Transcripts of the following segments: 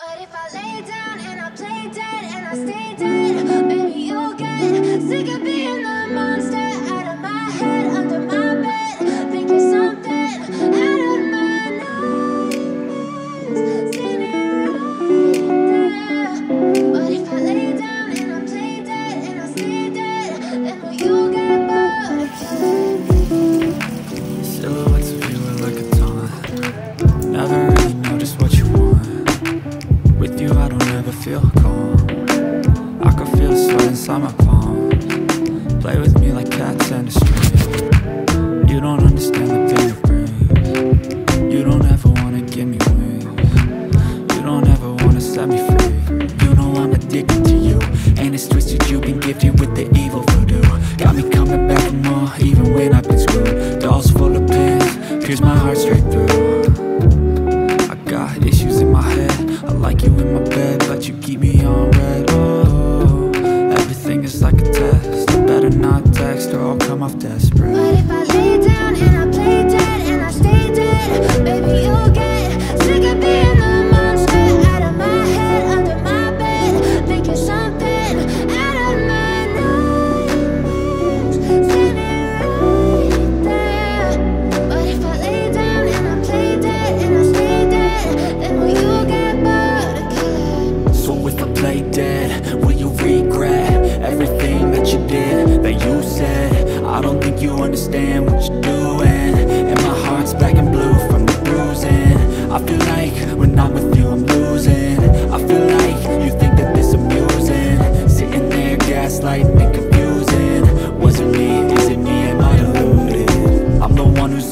But if I lay down and I play dead and I stay dead, baby, you'll get sick of being.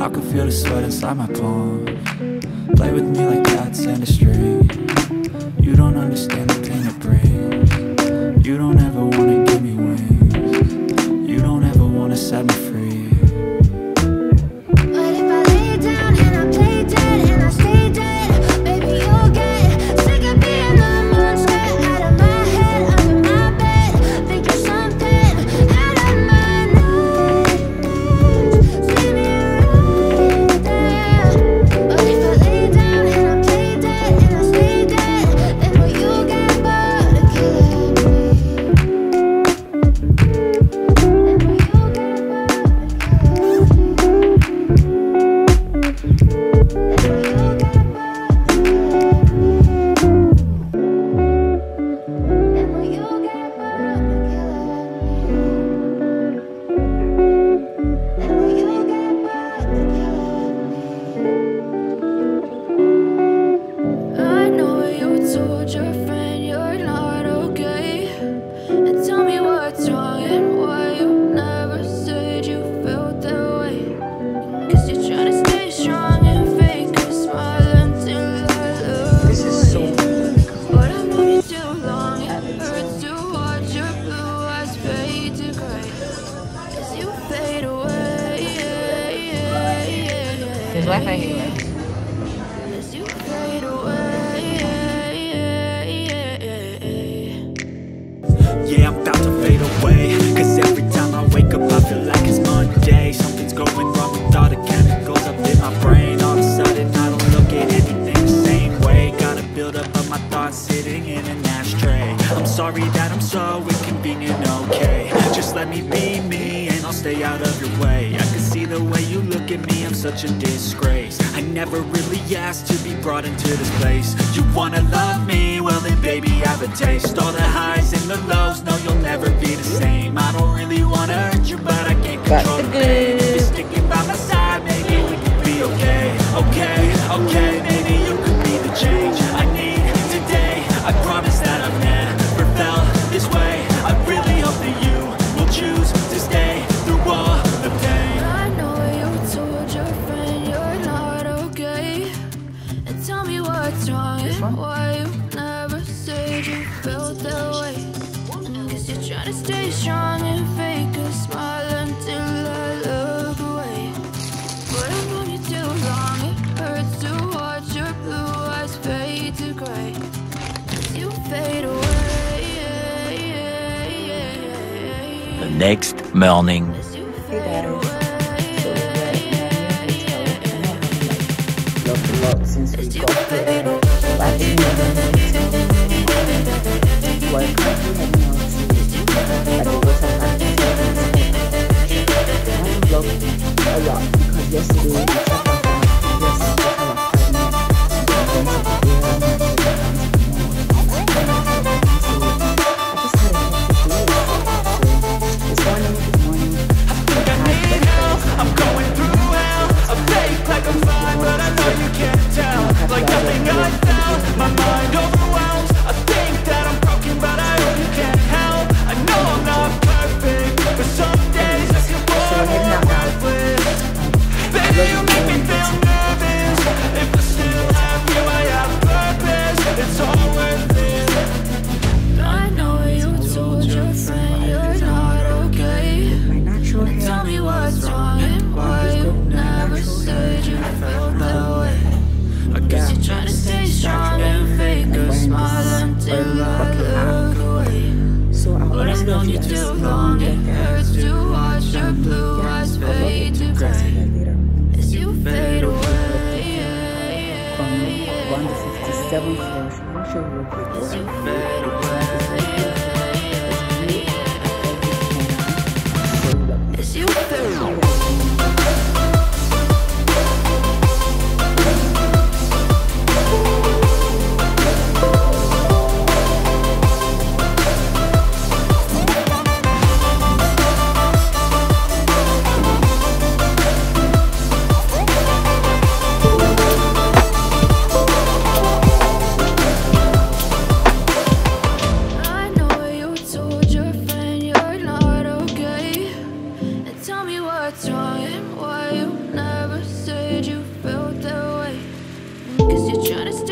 I can feel the sweat inside my palms Play with me like cats in the street. You don't understand work me what's wrong and why you never said you felt that way. Cause you're trying to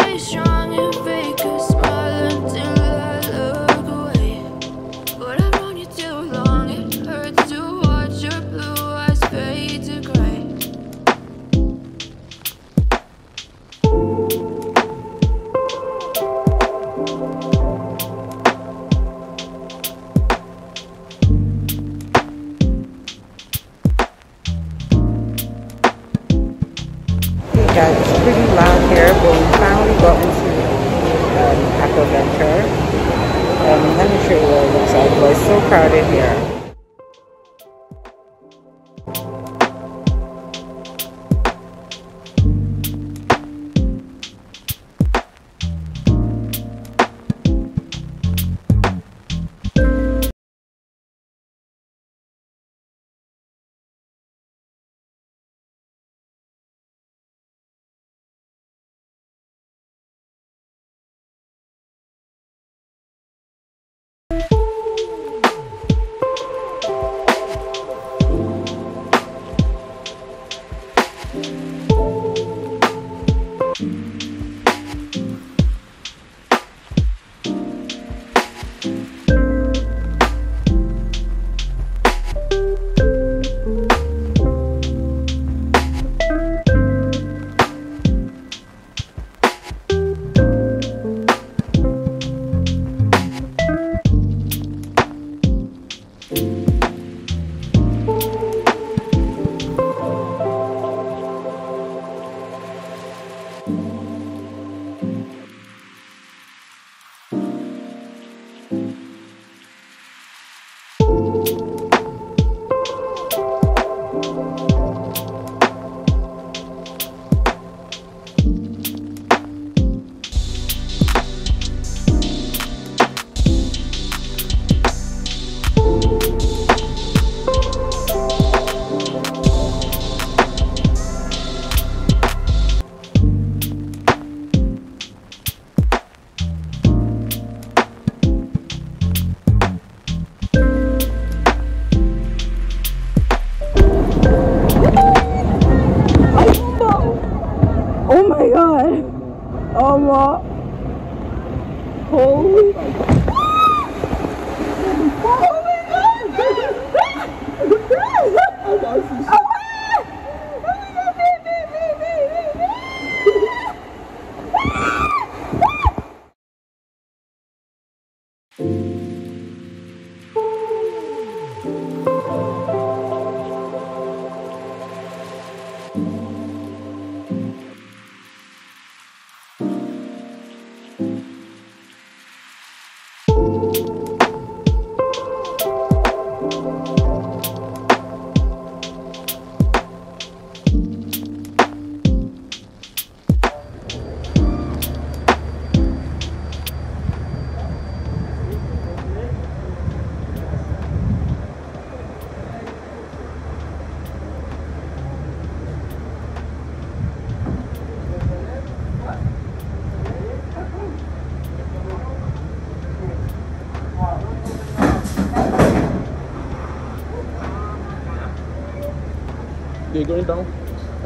You're going down?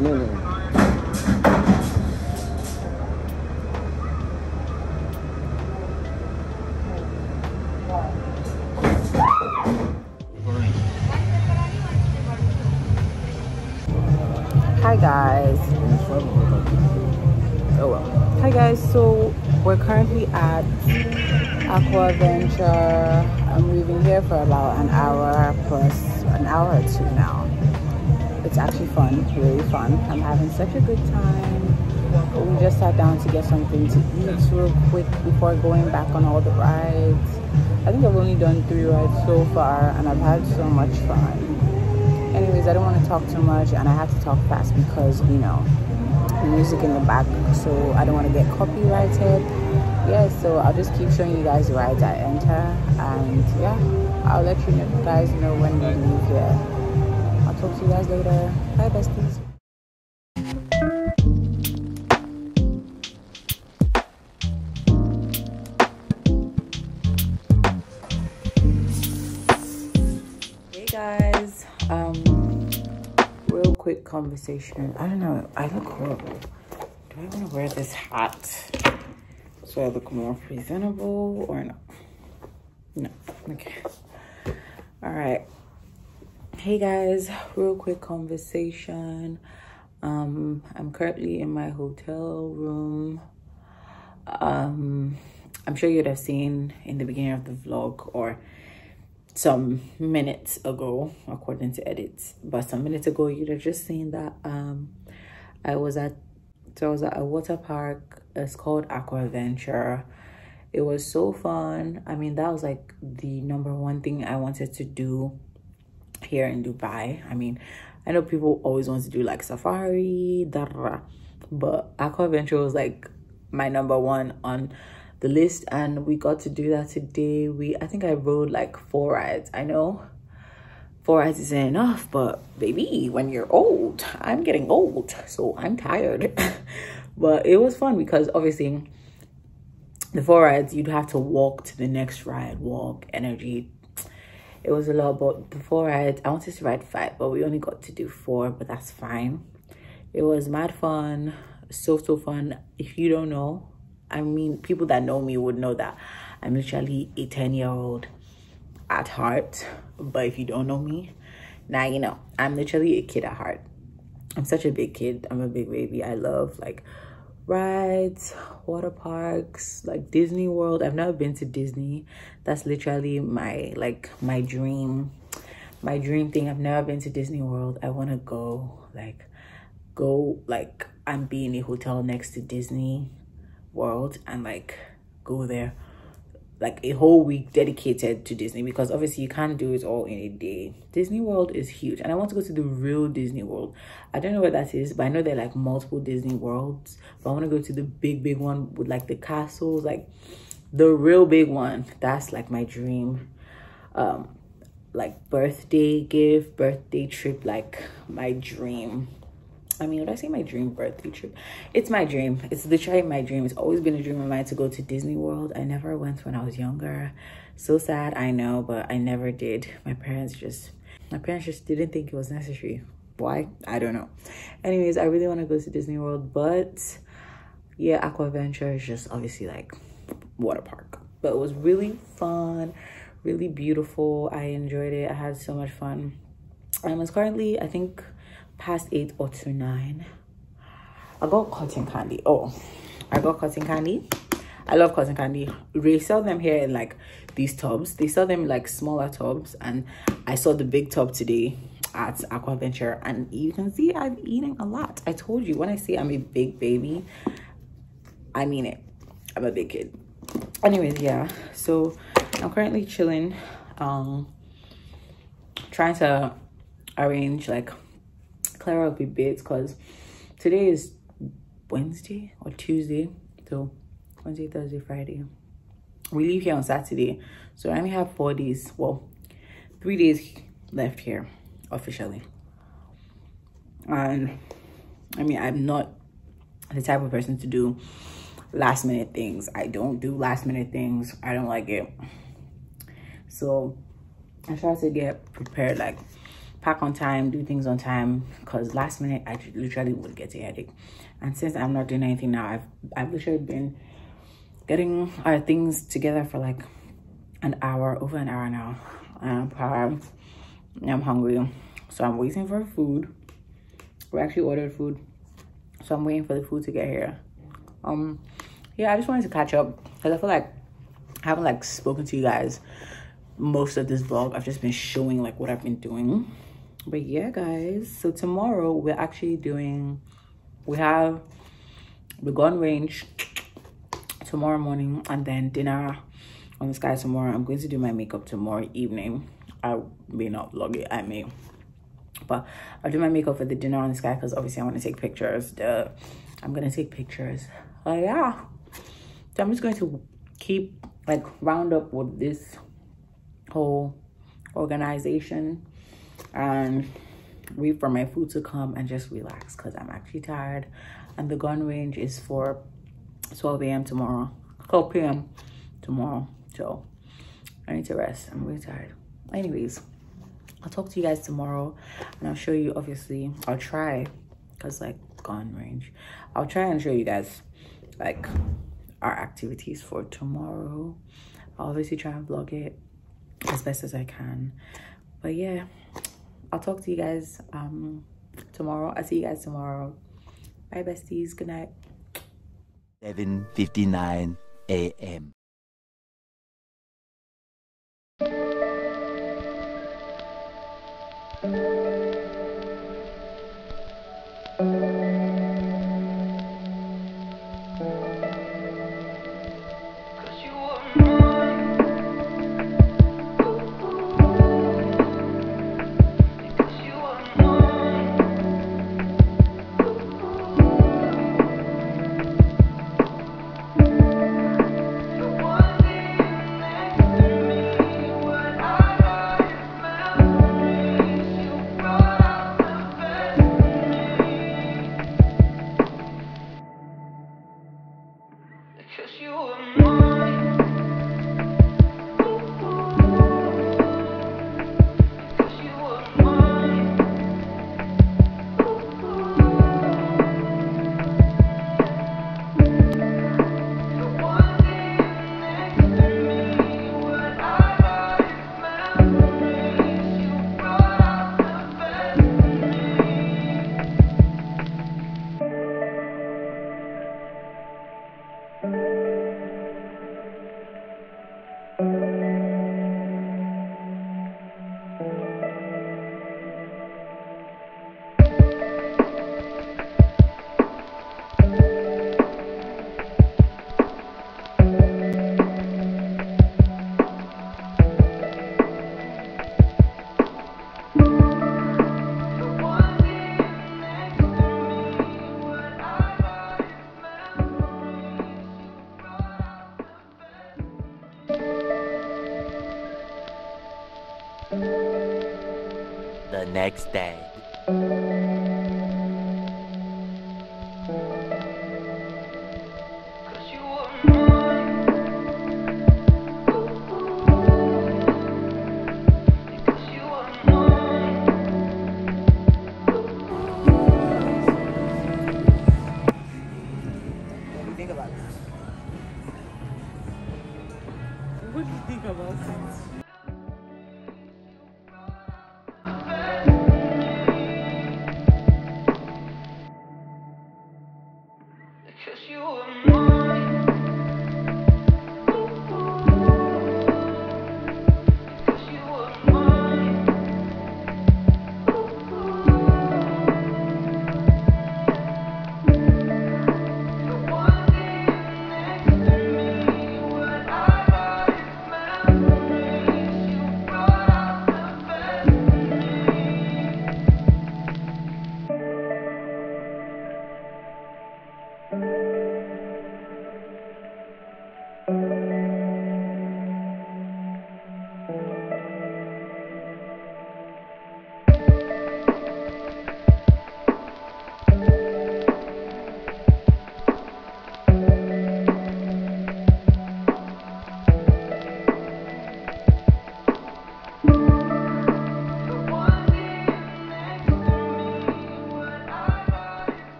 No, no. Hi guys. Oh well. Hi guys. So we're currently at Aqua Venture. and we've been here for about an hour plus an hour or two now. It's actually fun, really fun. I'm having such a good time. We just sat down to get something to eat real quick before going back on all the rides. I think I've only done three rides so far and I've had so much fun anyways i don't want to talk too much and i have to talk fast because you know music in the back so i don't want to get copyrighted yeah so i'll just keep showing you guys the rides i enter and yeah i'll let you guys know when we leave here talk to you guys later bye besties Hey guys, um, real quick conversation. I don't know, I look horrible. Do I want to wear this hat so I look more presentable or no? No, okay. All right. Hey guys, real quick conversation. Um, I'm currently in my hotel room. Um, I'm sure you'd have seen in the beginning of the vlog or some minutes ago, according to edits, but some minutes ago, you'd have just seen that um, I was at so I was at a water park. It's called Aqua Venture. It was so fun. I mean, that was like the number one thing I wanted to do here in Dubai. I mean, I know people always want to do like safari, but Aqua Venture was like my number one on the list and we got to do that today. We i think i rode like four rides. I know four rides isn't enough but baby when you're old i'm getting old so i'm tired. But it was fun because obviously the four rides you'd have to walk to the next ride walk energy it was a lot but four rides i wanted to ride five but we only got to do four but that's fine it was mad fun so so fun if you don't know I mean, people that know me would know that I'm literally a 10 year old at heart. But if you don't know me, now you know, I'm literally a kid at heart. I'm such a big kid. I'm a big baby. I love like rides, water parks, like Disney World. I've never been to Disney. That's literally my like my dream. My dream thing. I've never been to Disney World. I want to go like go like and be in a hotel next to Disney world and like go there like a whole week dedicated to Disney because obviously you can't do it all in a day. Disney World is huge and I want to go to the real Disney World. I don't know where that is, but I know there are like multiple Disney Worlds. But I want to go to the big, big one with like the castles, like the real big one. That's like my dream. Um, like birthday gift, birthday trip, like my dream. I mean, would I say my dream birthday trip? It's my dream. It's literally my dream. It's always been a dream of mine to go to Disney World. I never went when I was younger. So sad, I know, but I never did. My parents just, my parents just didn't think it was necessary. Why? I don't know. Anyways, I really want to go to Disney World, but yeah, Aqua Adventure is just obviously like water park, but it was really fun, really beautiful. I enjoyed it. I had so much fun. Um, it's currently I think past eight or to nine. I got cotton candy. Oh, I got cotton candy. I love cotton candy. They sell them here in like these tubs. They sell them like smaller tubs, and I saw the big tub today at Aqua Venture, and you can see I'm eating a lot. I told you when I say I'm a big baby, I mean it. I'm a big kid. Anyways, yeah. So I'm currently chilling, um, trying to arrange like clear up a bit because today is Wednesday or Tuesday. So Wednesday, Thursday, Friday. We leave here on Saturday. So I only have four days. Well, three days left here officially. And I mean, I'm not the type of person to do last minute things. I don't do last minute things. I don't like it. So I try to get prepared, like pack on time, do things on time. Cause last minute I literally would get a headache. And since I'm not doing anything now, I've I've literally been getting our things together for like an hour, over an hour now. I'm tired. I'm hungry. So I'm waiting for food. We actually ordered food. So I'm waiting for the food to get here. Um yeah, I just wanted to catch up because I feel like I haven't like spoken to you guys most of this vlog. I've just been showing like what I've been doing. But yeah, guys. So tomorrow we're actually doing we have the gun range tomorrow morning and then dinner on the sky tomorrow. I'm going to do my makeup tomorrow evening. I may not vlog it, I may. But I'll do my makeup for the dinner on the sky because obviously I want to take pictures. Duh. I'm gonna take pictures. Oh yeah. So I'm just going to keep like round up with this whole organization and wait for my food to come and just relax because I'm actually tired. And the gun range is for 12 a.m. tomorrow, 12 p.m. tomorrow. So I need to rest. I'm really tired. Anyways, I'll talk to you guys tomorrow and I'll show you, obviously, I'll try because like gun range. I'll try and show you guys like our activities for tomorrow. I'll obviously try and vlog it as best as I can. But yeah, I'll talk to you guys um tomorrow. I'll see you guys tomorrow. Bye besties. Good night. 7:59 a.m. Cause Because you were mine. Next day.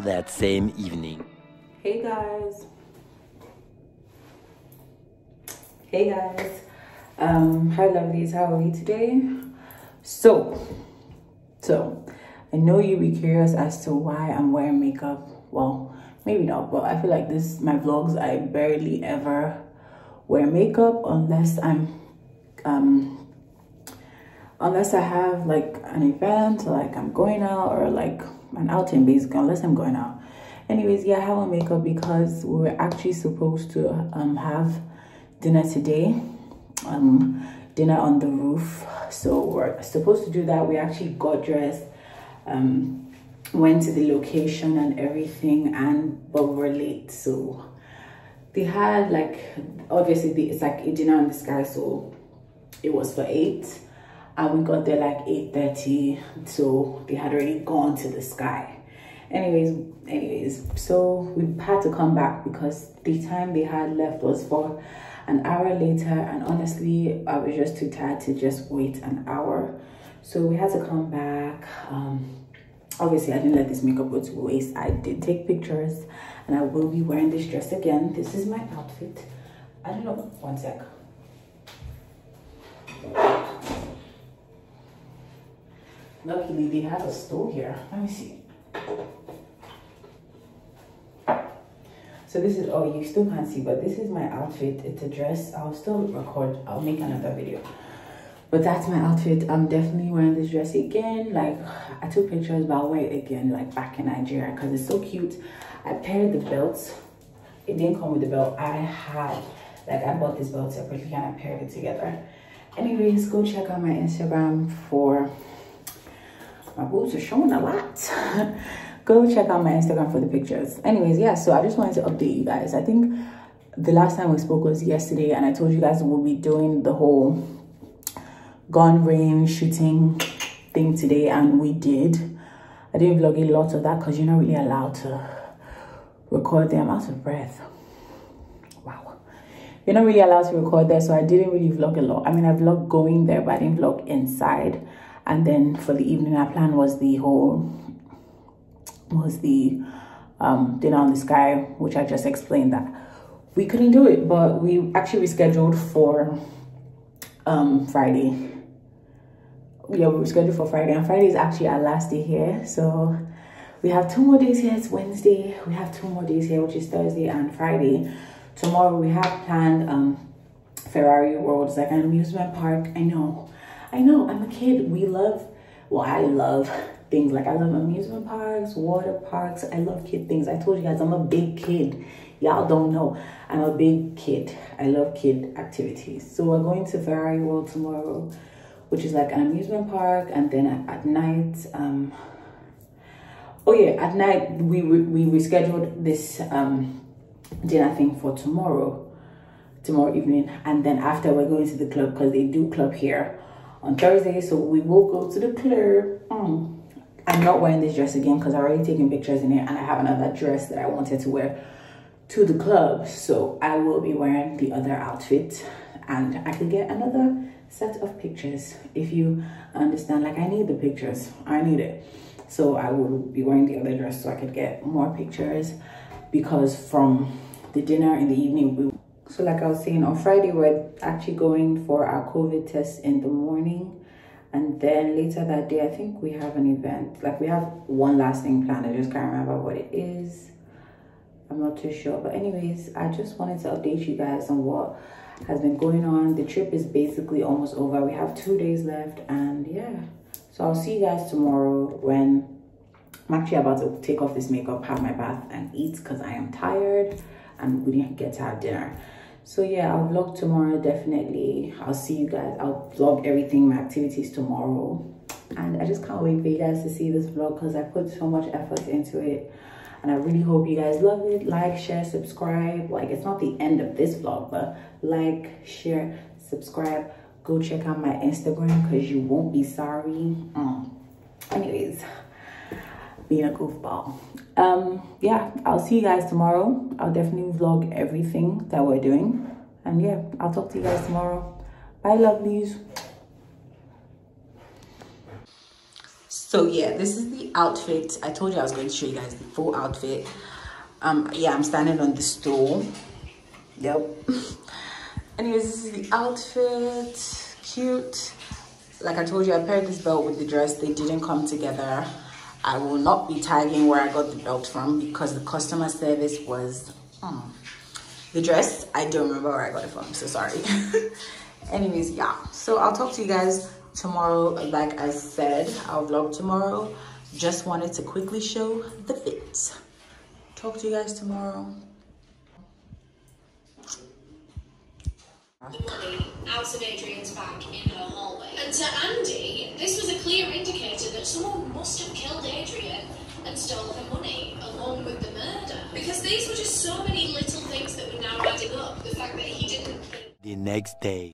That same evening. Hey guys. Hey guys. Um, hi lovelies, how are we today? So, so I know you'll be curious as to why I'm wearing makeup. Well, maybe not, but I feel like this my vlogs I barely ever wear makeup unless I'm um unless I have like an event like I'm going out or like an outing basically unless I'm going out anyways yeah I have on makeup because we were actually supposed to um have dinner today um dinner on the roof. So we're supposed to do that. We actually got dressed um went to the location and everything and but we're late. So they had like obviously the, it's like a dinner in the sky so it was for eight and we got there like 8.30 so they had already gone to the sky. Anyways anyways so we had to come back because the time they had left was for an hour later. And honestly i was just too tired to just wait an hour. So we had to come back. Um obviously i didn't let this makeup go to waste. I did take pictures and i will be wearing this dress again. This is my outfit. I don't know. One sec luckily they have a stove here. Let me see. So this is oh you still can't see but this is my outfit. It's a dress. I'll still record. I'll make another video. But that's my outfit. I'm definitely wearing this dress again. Like i took pictures but i'll wear it again like back in nigeria because it's so cute. I paired the belts. It didn't come with the belt. I had like i bought this belt separately and i paired it together. Anyways go check out my instagram for my boobs are showing a lot. Go check out my instagram for the pictures. Anyways yeah so i just wanted to update you guys. I think the last time we spoke was yesterday and i told you guys we'll be doing the whole gun range shooting thing today and we did. I didn't vlog a lot of that because you're not really allowed to record them out of breath. Wow. You're not really allowed to record there so i didn't really vlog a lot. I mean i vlogged going there but i didn't vlog inside and then for the evening our plan was the whole was the um, dinner on the sky which i just explained that we couldn't do it but we actually rescheduled for um friday. Yeah we scheduled for friday and friday is actually our last day here so we have two more days here. It's wednesday. We have two more days here which is thursday and friday. Tomorrow we have planned um ferrari world. Like an amusement park i know i know i'm a kid. We love well i love things like i love amusement parks water parks. I love kid things. I told you guys i'm a big kid. Y'all don't know. I'm a big kid. I love kid activities. So we're going to ferrari world tomorrow which is like an amusement park and then at, at night um oh yeah at night we we rescheduled this um dinner thing for tomorrow tomorrow evening. And then after we're going to the club because they do club here on thursday so we will go to the club. Mm. i'm not wearing this dress again because i already taken pictures in it and i have another dress that i wanted to wear to the club. So i will be wearing the other outfit and i could get another set of pictures if you understand. Like i need the pictures. I need it. So i will be wearing the other dress so i could get more pictures because from the dinner in the evening we so like i was saying on friday we're actually going for our covid test in the morning. And then later that day i think we have an event. Like we have one last thing planned. I just can't remember what it is. I'm not too sure. But anyways i just wanted to update you guys on what has been going on. The trip is basically almost over. We have two days left and yeah. So i'll see you guys tomorrow when i'm actually about to take off this makeup have my bath and eat because i am tired and we didn't get to have dinner. So yeah i'll vlog tomorrow definitely. I'll see you guys. I'll vlog everything my activities tomorrow. And i just can't wait for you guys to see this vlog because i put so much effort into it. And i really hope you guys love it. Like share subscribe. Like it's not the end of this vlog but like share subscribe. Go check out my instagram because you won't be sorry. Um anyways being a goofball um yeah i'll see you guys tomorrow. I'll definitely vlog everything that we're doing. And yeah i'll talk to you guys tomorrow. Bye lovelies. So yeah this is the outfit. I told you i was going to show you guys the full outfit. Um yeah i'm standing on the stool. Yep. Anyways this is the outfit. Cute. Like i told you i paired this belt with the dress. They didn't come together i will not be tagging where i got the belt from because the customer service was hmm, the dress i don't remember where i got it from so sorry. Anyways yeah. So i'll talk to you guys tomorrow like i said i'll vlog tomorrow. Just wanted to quickly show the fit. Talk to you guys tomorrow money out of Adrian's bag in her hallway. And to Andy, this was a clear indicator that someone must have killed Adrian and stole her money along with the murder. Because these were just so many little things that were now adding up. The fact that he didn't The next day.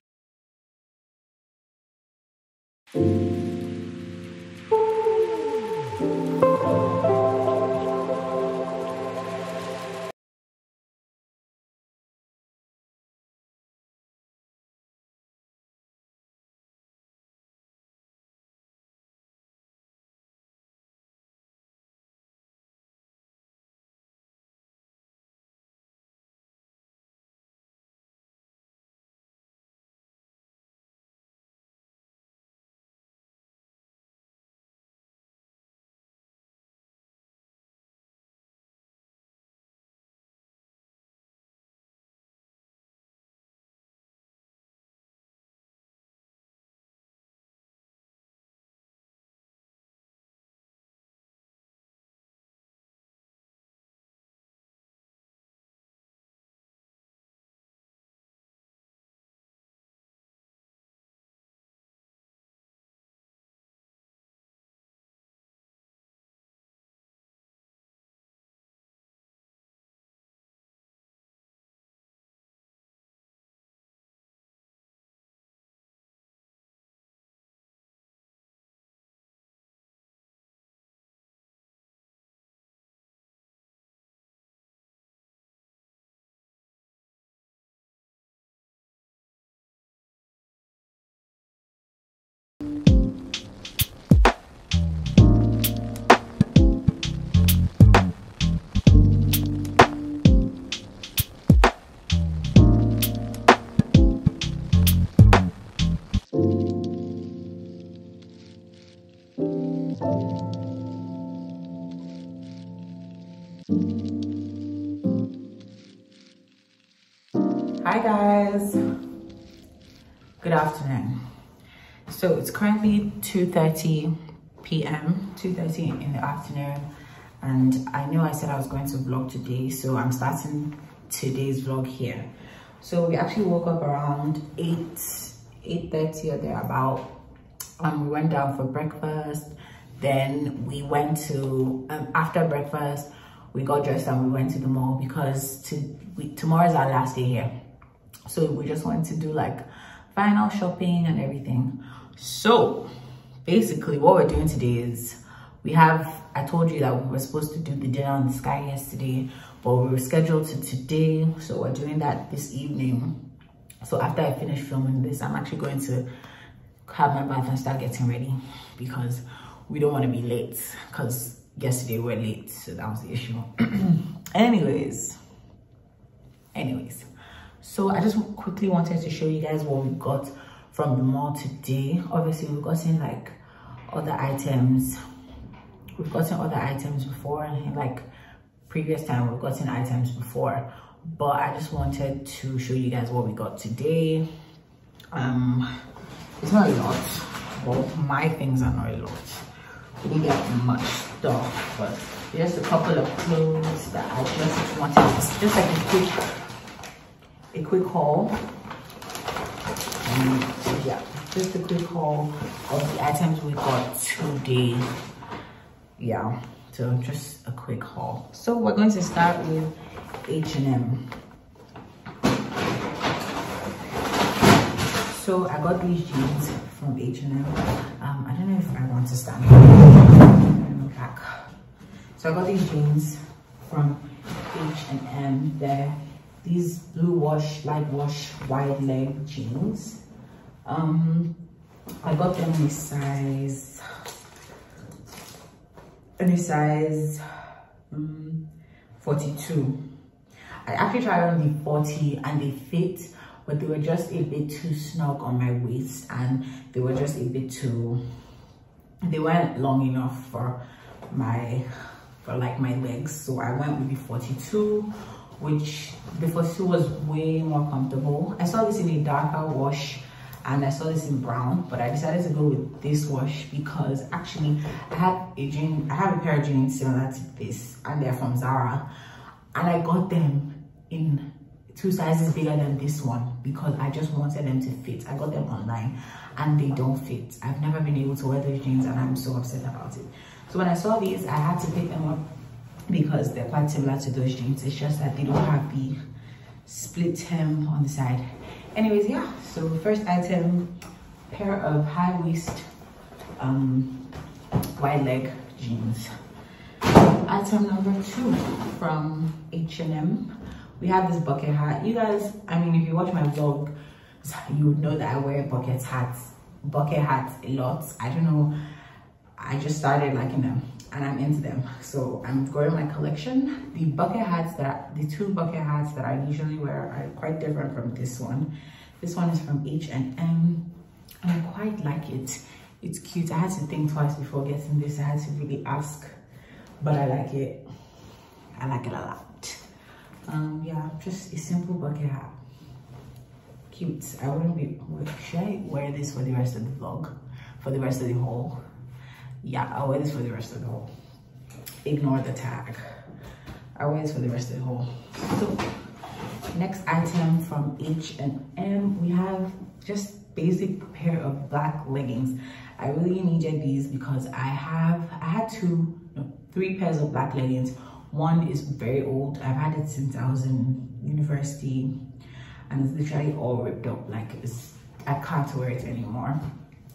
Hi guys. Good afternoon. So it's currently 2:30 p.m. 2:30 in the afternoon and I know I said I was going to vlog today so I'm starting today's vlog here. So we actually woke up around 8 8:30 or thereabout. Um we went down for breakfast then we went to um, after breakfast we got dressed and we went to the mall because to we, our last day here so we just wanted to do like final shopping and everything. So basically what we're doing today is we have i told you that we were supposed to do the dinner on the sky yesterday but we were scheduled to today. So we're doing that this evening. So after i finish filming this i'm actually going to have my bath and start getting ready because we don't want to be late because yesterday we we're late so that was the issue. Anyways. Anyways so i just quickly wanted to show you guys what we got from the mall today. Obviously we've gotten like other items. We've gotten other items before and like previous time we've gotten items before. But i just wanted to show you guys what we got today. Um it's not a lot well my things are not a lot. We didn't get much stuff but just a couple of clothes that i just wanted just like a quick a quick haul. Yeah just a quick haul of the items we got today. Yeah so just a quick haul. So we're going to start with h&m so i got these jeans from h&m um i don't know if i want to stand back. So i got these jeans from h&m they're these blue wash light wash wide leg jeans. Um i got them in a size in a size um, 42 i actually tried on the 40 and they fit but they were just a bit too snug on my waist and they were just a bit too they weren't long enough for my for like my legs. So i went with the 42 which the 42 was way more comfortable i saw this in a darker wash and I saw this in brown, but I decided to go with this wash because actually I had a jean, I have a pair of jeans similar to this and they're from Zara and I got them in two sizes bigger than this one because I just wanted them to fit. I got them online and they don't fit. I've never been able to wear those jeans and I'm so upset about it. So when I saw these, I had to pick them up because they're quite similar to those jeans. It's just that they don't have the split hem on the side. Anyways yeah so first item pair of high waist um wide leg jeans. Item number two from h&m we have this bucket hat. You guys i mean if you watch my vlog you would know that i wear bucket hats bucket hats a lot. I don't know. I just started liking them and i'm into them. So i'm growing my collection. The bucket hats that the two bucket hats that i usually wear are quite different from this one. This one is from h&m and i quite like it. It's cute. I had to think twice before getting this. I had to really ask but i like it. I like it a lot. Um yeah just a simple bucket hat. Cute. I wouldn't be should i wear this for the rest of the vlog for the rest of the haul yeah i'll wear this for the rest of the haul ignore the tag. I'll wear this for the rest of the haul so next item from h&m we have just basic pair of black leggings. I really needed these because i have i had two no, three pairs of black leggings. One is very old. I've had it since i was in university and it's literally all ripped up. Like it's i can't wear it anymore.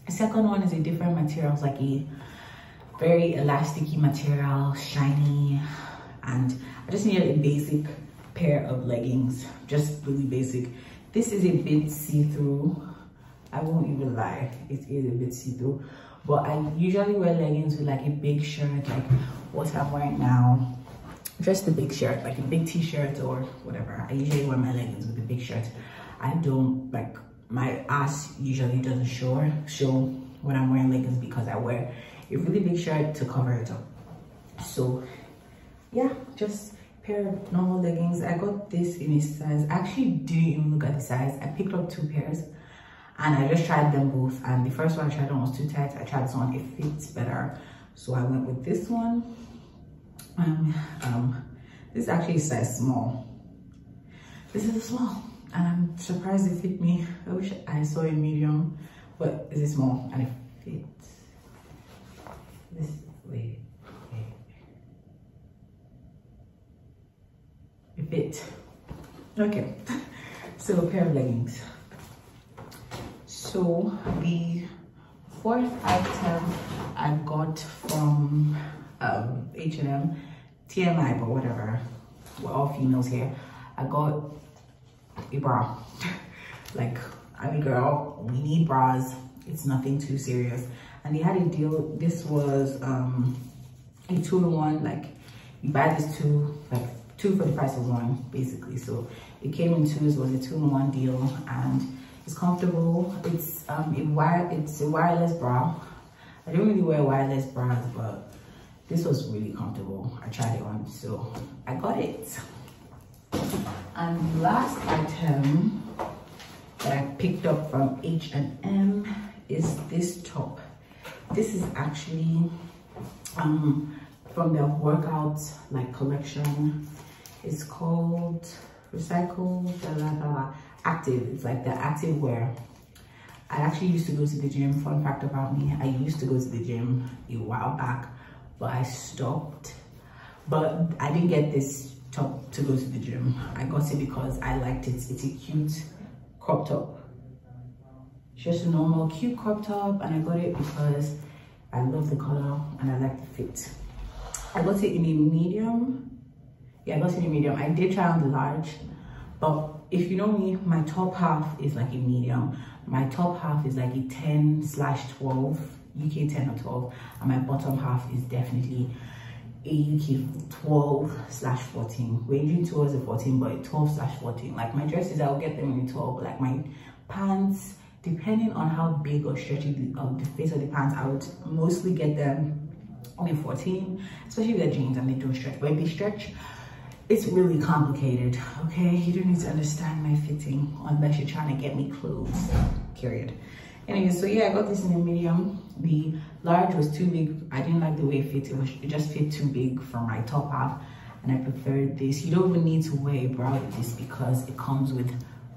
The second one is a different material. It's like a very elasticy material shiny and i just needed a basic pair of leggings just really basic. This is a bit see-through. I won't even lie it is a bit see-through. But i usually wear leggings with like a big shirt like what i'm wearing now. Just a big shirt like a big t-shirt or whatever. I usually wear my leggings with a big shirt. I don't like my ass usually doesn't show show when i'm wearing leggings because i wear a really big shirt to cover it up. So yeah just pair of normal leggings. I got this in a size i actually didn't even look at the size. I picked up two pairs and i just tried them both. And the first one i tried on was too tight. I tried this one it fits better. So i went with this one. Um, um this is actually size small. This is small and i'm surprised it fit me. I wish i saw a medium but this is small and it fits a bit okay. So a pair of leggings. So the fourth item i got from um h&m tmi but whatever. We're all females here. I got a bra. Like i'm a girl. We need bras. It's nothing too serious and they had a deal this was um a two-in-one like you buy this two like two for the price of one basically. So it came in twos was a two-in-one deal and it's comfortable. It's um a wire it's a wireless bra. I don't really wear wireless bras but this was really comfortable. I tried it on so i got it. And last item that i picked up from h&m is this top this is actually um from their workout like collection. It's called recycle da, da, da, active. It's like the active wear. I actually used to go to the gym. Fun fact about me i used to go to the gym a while back but i stopped. But i didn't get this top to go to the gym. I got it because i liked it. It's a cute crop top just a normal cute crop top and i got it because i love the color and i like the fit i got it in a medium yeah, I got it in a medium. I did try on the large, but if you know me, my top half is like a medium. My top half is like a 10 slash 12 uk 10 or 12 and my bottom half is definitely a uk 12 slash 14 ranging towards the 14 but 12 slash 14 like my dresses i'll get them in a 12 but like my pants depending on how big or stretchy the, um, the face of the pants i would mostly get them in 14 especially with the jeans and they don't stretch. But if they stretch it's really complicated okay? You don't need to understand my fitting unless you're trying to get me clothes period. Anyway so yeah i got this in a medium. The large was too big. I didn't like the way it fit. It was it just fit too big for my top half and i preferred this. You don't even need to wear a bra with this because it comes with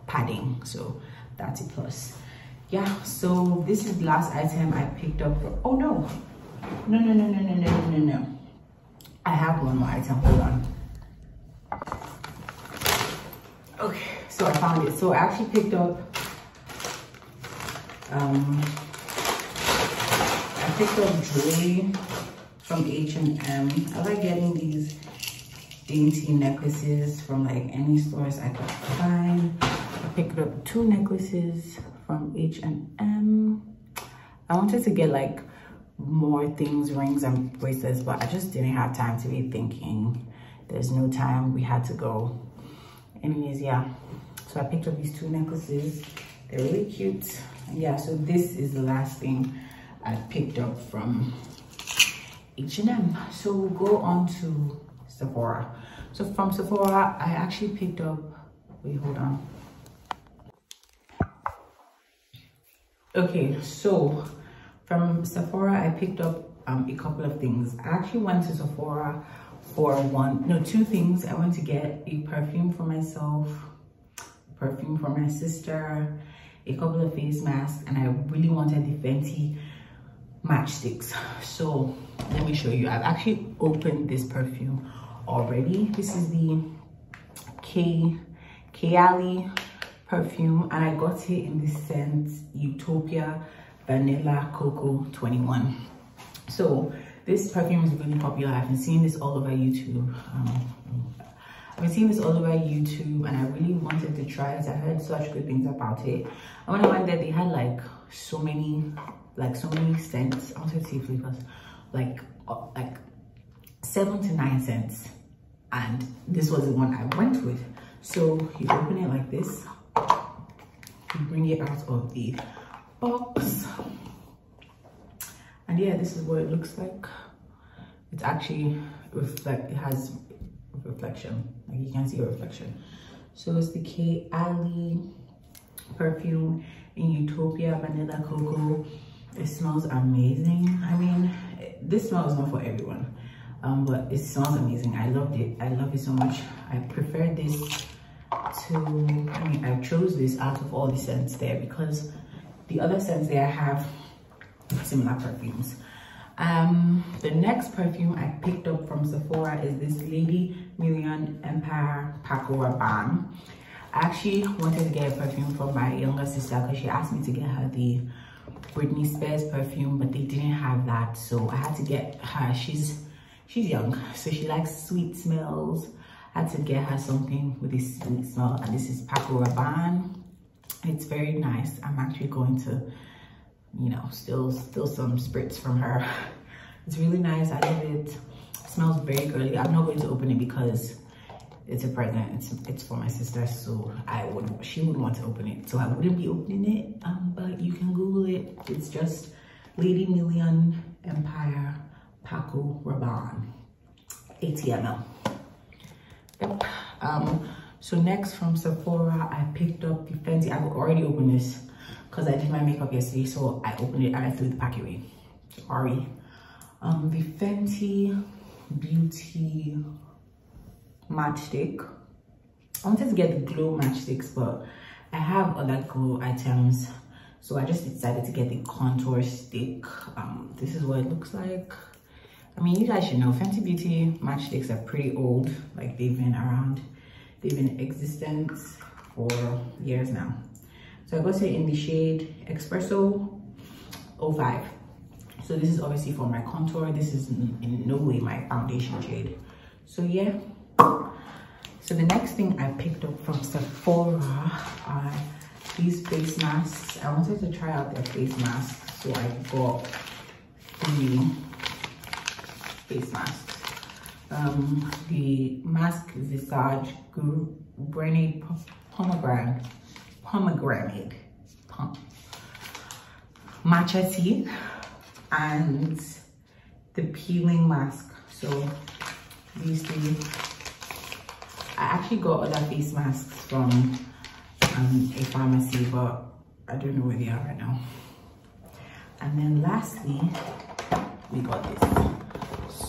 padding so that's a plus yeah so this is the last item i picked up for, oh no. No no no no no no no no. I have one more item hold on. Okay so i found it. So i actually picked up um i picked up jewelry from h&m i like getting these dainty necklaces from like any stores i could find. I picked up two necklaces from h&m i wanted to get like more things rings and bracelets but i just didn't have time to be thinking. There's no time. We had to go anyways yeah so i picked up these two necklaces. They're really cute. Yeah so this is the last thing i picked up from h&m so we'll go on to sephora. So from sephora i actually picked up wait hold on okay so from sephora i picked up um, a couple of things. I actually went to sephora for one no two things. I went to get a perfume for myself perfume for my sister a couple of face masks and i really wanted the fenty matchsticks. So let me show you. I've actually opened this perfume already. This is the k kayali perfume and i got it in the scent utopia vanilla coco 21 so this perfume is really popular i've been seeing this all over youtube um, I've been seeing this all over YouTube and I really wanted to try it. I heard such good things about it. I went there, they had like so many, like so many scents. I wanted to say flavors, like, uh, like seven to nine cents. And this was the one I went with. So you open it like this. Bring it out of the box. And yeah, this is what it looks like. It's actually reflect, it has reflection. Like you can see a reflection. So it's the Kayali perfume in utopia vanilla coco. It smells amazing. I mean this smell is not for everyone um, but it smells amazing. I loved it. I love it so much. I prefer this to i mean i chose this out of all the scents there because the other scents there have similar perfumes. Um the next perfume i picked up from sephora is this lady million empire paco rabanne i actually wanted to get a perfume for my younger sister because she asked me to get her the britney spears perfume but they didn't have that so i had to get her. She's she's young so she likes sweet smells had to get her something with this sweet smell and this is paco rabanne it's very nice i'm actually going to you know, still still some spritz from her. It's really nice. I love it. it. smells very girly. I'm not going to open it because it's a present. It's it's for my sister, so I would she would want to open it. So I wouldn't be opening it. Um, but you can Google it. It's just Lady Million Empire Paco Rabanne 80 ml. Yep. Um, so next from Sephora, I picked up the Fenty. I've already opened this because I did my makeup yesterday, so I opened it and I threw the pack away. Sorry. Um, the Fenty Beauty matchstick. I wanted to get the glow matchsticks, but I have other glow items, so I just decided to get the contour stick. Um, this is what it looks like. I mean, you guys should know Fenty Beauty matchsticks are pretty old. Like they've been around, they've been in existence for years now. So I got it in the shade Espresso 05. So this is obviously for my contour. This is in no way my foundation shade. So yeah. So the next thing I picked up from Sephora are these face masks. I wanted to try out their face masks. So I got three face masks. Um, the mask visage granite pomegranate pomegranate pom matcha tea and the peeling mask. So these three. I actually got other face masks from um, a pharmacy, but I don't know where they are right now. And then lastly, we got this.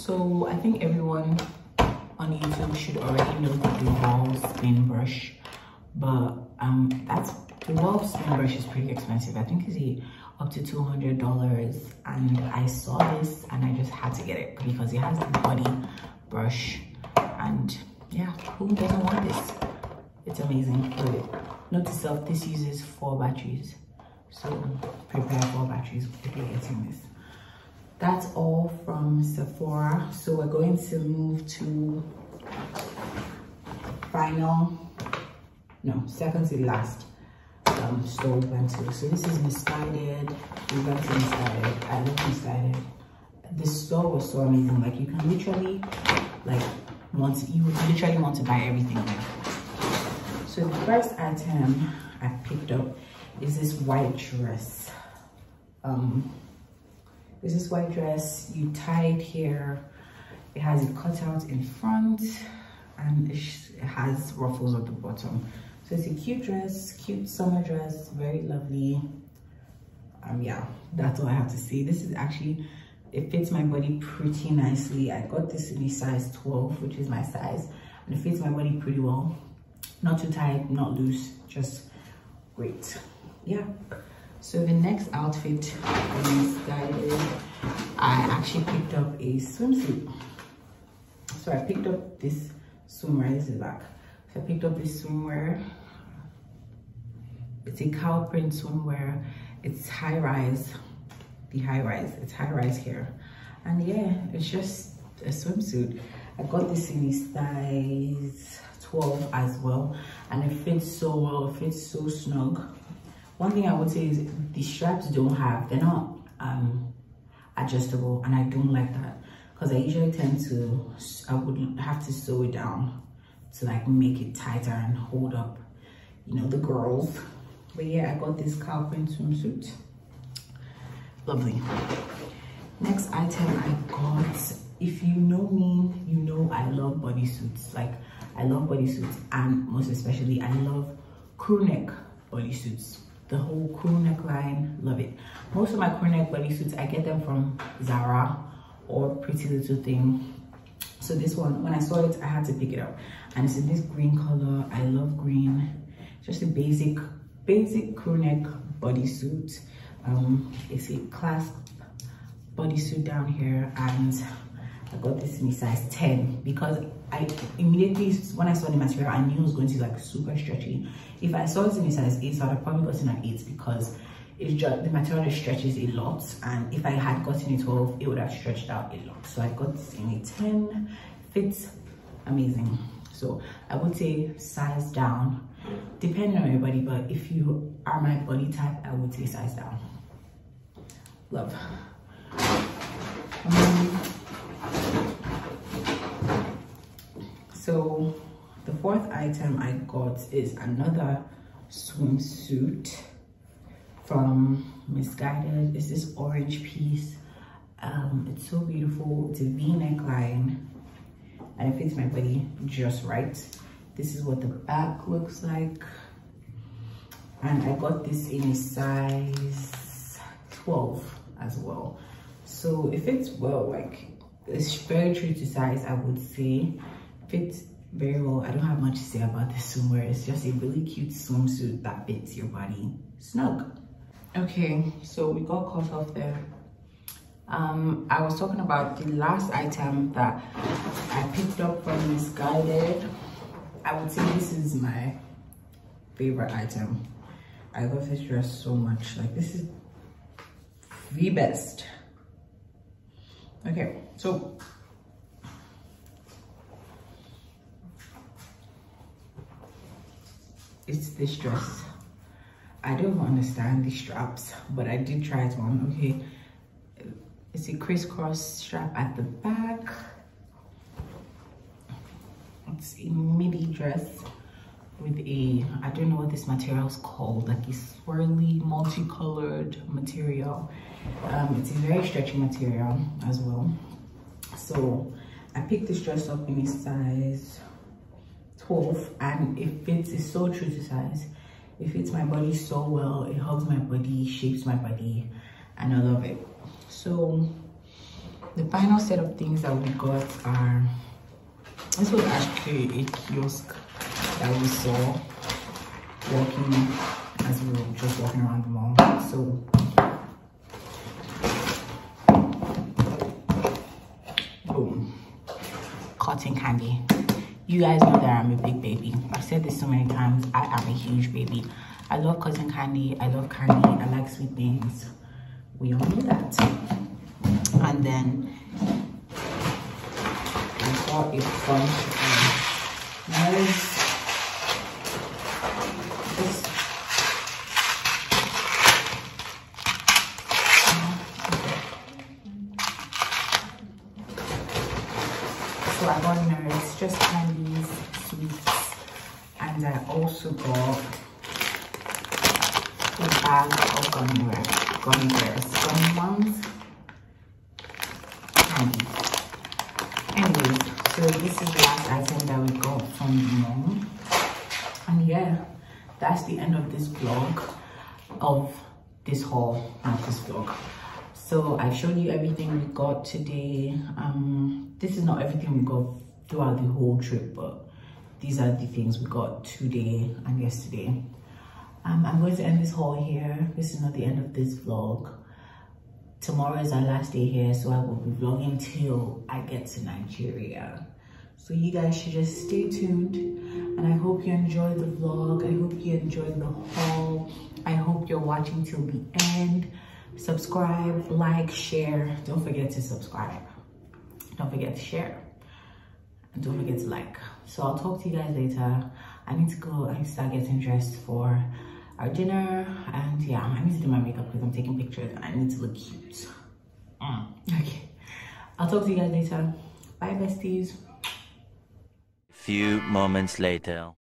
So I think everyone on YouTube should already know the Duval spin brush, but um, that's Duval spin brush is pretty expensive. I think it's up to $200 and I saw this and I just had to get it because it has the body brush and yeah, who doesn't want this? It's amazing. It. Note to self, this uses four batteries. So prepare four batteries if you're getting this. That's all from Sephora. So we're going to move to final, no, second to last um, store we went to. So this is Missguided. We went to Missguided. I love Missguided. The store was so amazing. Like you can literally, like, want to, you literally want to buy everything there. So the first item I picked up is this white dress. Um, is white dress you tied here. It has a cutout in front and it has ruffles at the bottom. So it's a cute dress, cute summer dress, very lovely. Um, yeah, that's all I have to say. This is actually, it fits my body pretty nicely. I got this in a size 12, which is my size, and it fits my body pretty well. Not too tight, not loose, just great. Yeah. So the next outfit is guided. I actually picked up a swimsuit. So I picked up this swimwear, this is back. So I picked up this swimwear. It's a cow print swimwear. It's high rise, the high rise. It's high rise here. And yeah, it's just a swimsuit. I got this in size 12 as well. And it fits so well, it fits so snug. One thing I would say is the straps don't have, they're not um, adjustable and I don't like that because I usually tend to, I would have to sew it down to like make it tighter and hold up, you know, the girls. But yeah, I got this print swimsuit. Lovely. Next item I got, if you know me, you know I love bodysuits. Like I love bodysuits and most especially I love crew neck bodysuits. The whole crew neck line, love it. Most of my crew neck bodysuits, I get them from Zara or Pretty Little Thing. So this one, when I saw it, I had to pick it up. And it's in this green color. I love green. it's Just a basic, basic crew neck bodysuit. Um, it's a clasp bodysuit down here and I got this in a size 10 because I immediately, when I saw the material, I knew it was going to be like super stretchy. If I saw it in a size 8, so I'd probably gotten an 8 because it's just, the material stretches a lot. And if I had gotten a 12, it would have stretched out a lot. So I got this in a 10, fits amazing. So I would say size down, depending on your body, but if you are my body type, I would say size down. Love. Um, so the fourth item I got is another swimsuit from Missguided. It's this orange piece. Um, it's so beautiful. It's a V-neckline and it fits my body just right. This is what the back looks like. And I got this in a size 12 as well. So it fits well, like it's very true to size, I would say. Fits very well. I don't have much to say about this swimwear. It's just a really cute swimsuit that fits your body snug. Okay, so we got caught off there. Um, I was talking about the last item that I picked up from Missguided. I would say this is my favorite item. I love this dress so much. Like this is the best. Okay, so it's this dress. I don't understand the straps, but I did try it on. Okay, It's a crisscross strap at the back. It's a midi dress with a, I don't know what this material is called, like a swirly, multicolored material. Um, it's a very stretchy material as well. So I picked this dress up in a size 12 and it fits, it's so true to size. It fits my body so well. It hugs my body, shapes my body, and I love it. So the final set of things that we got are, this was actually a kiosk that we saw walking as we were just walking around the mall. So cotton candy. You guys know that I'm a big baby. I've said this so many times. I am a huge baby. I love cotton candy. I love candy. I like sweet things. We all know that. And then I got a bunch of nice this So I got nerds, just candies, sweets, and I also got a bag of gummy gummy bears, gummy ones, candy. Anyway, so this is the last item that we got from mall. And yeah, that's the end of this vlog of this haul, not this vlog so i showed you everything we got today um this is not everything we got throughout the whole trip but these are the things we got today and yesterday um i'm going to end this haul here. This is not the end of this vlog. Tomorrow is our last day here so i will be vlogging till i get to nigeria. So you guys should just stay tuned and i hope you enjoyed the vlog. I hope you enjoyed the haul. I hope you're watching till the end. Subscribe like share. Don't forget to subscribe. Don't forget to share. And don't forget to like. So i'll talk to you guys later. I need to go. To start getting dressed for our dinner and yeah i need to do my makeup because i'm taking pictures and i need to look cute. Mm, okay. I'll talk to you guys later. Bye besties. Few moments later.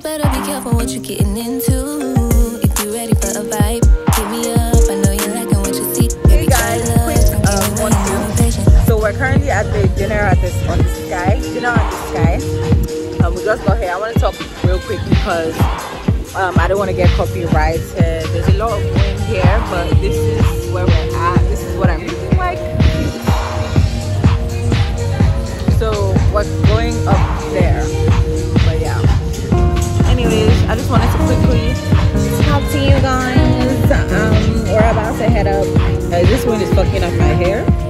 You better be careful what you're getting into. If you ready for a vibe, hit me up. I know you're liking what you see. Baby, guys, quick, um, one So we're currently at the dinner at this on the sky. Dinner at the sky. Um, we just got here. I want to talk real quick because um, I don't want to get copyrighted. There's a lot of wind here, but this is where we're at. This is what I'm looking like. So we're going up there. I just wanted to quickly talk to you guys. Um, we're about to head up. Uh, this wind is fucking up my hair.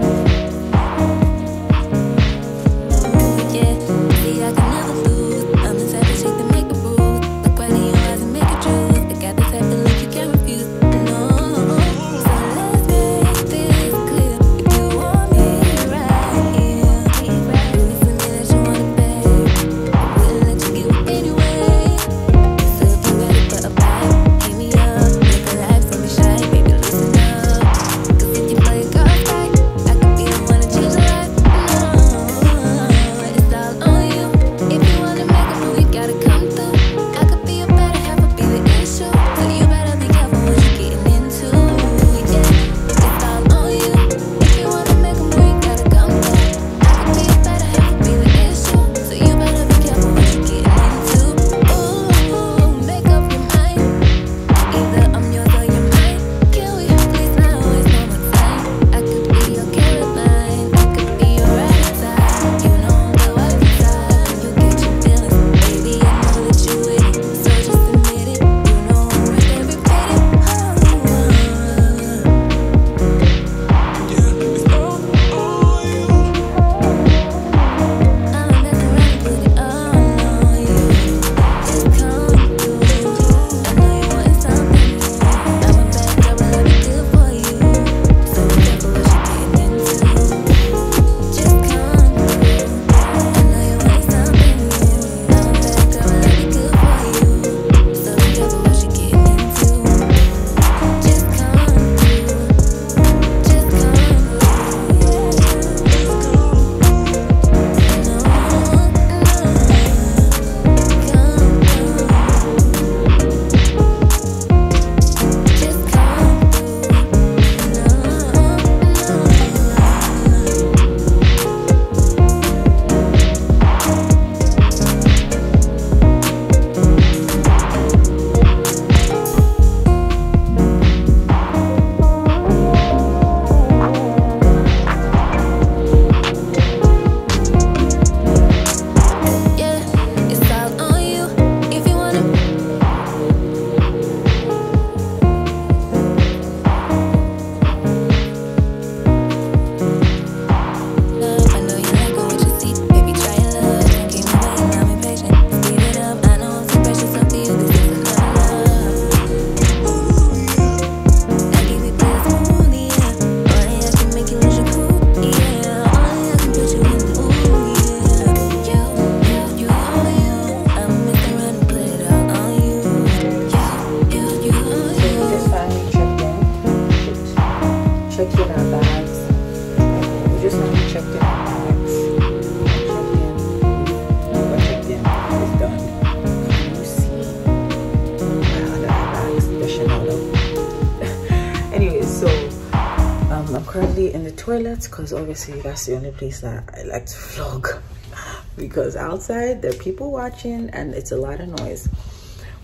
Toilet because obviously that's the only place that I like to vlog. Because outside there are people watching and it's a lot of noise.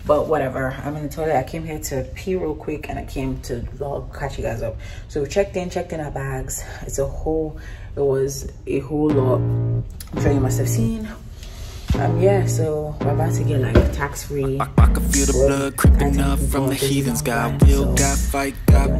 But whatever i'm in the toilet. I came here to pee real quick and i came to vlog catch you guys up. So we checked in checked in our bags. It's a whole it was a whole lot. I'm sure you must have seen. Um yeah so we're about to get like tax-free. I, I can feel the blood creeping up from the heathens. Got will, got fight,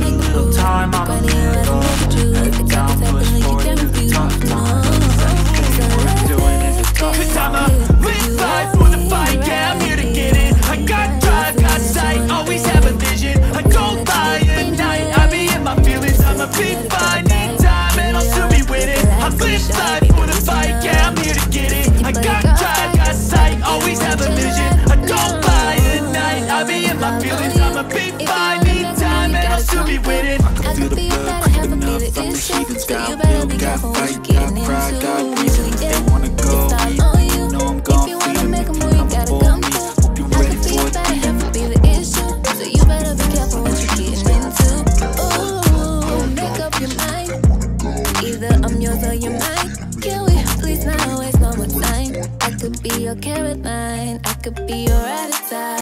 rules. time, Be got fight,